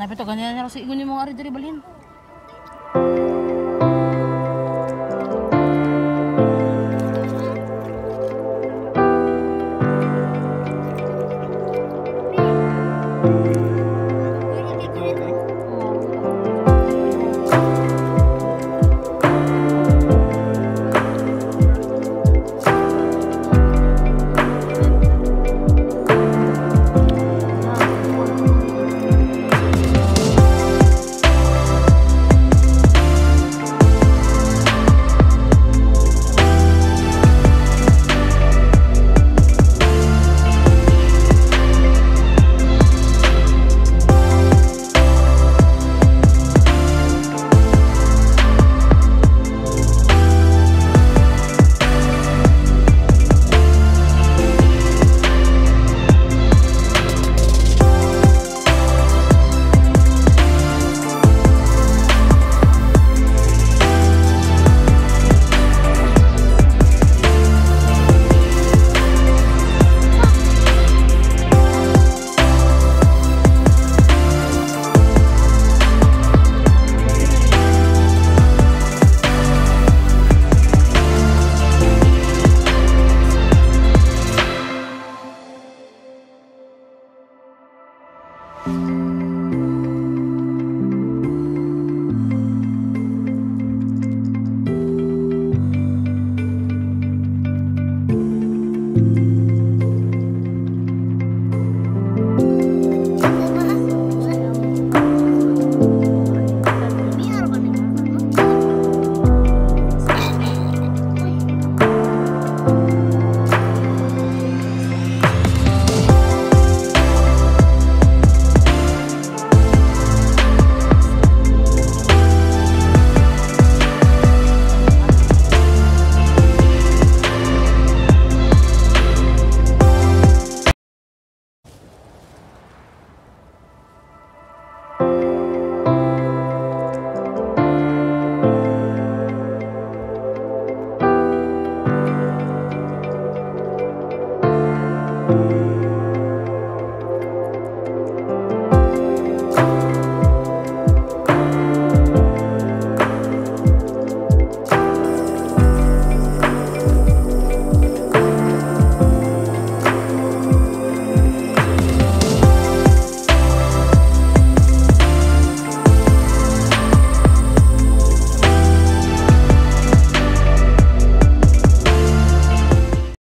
Na, pero ganyan na sa igon yung mga ari diri balhin.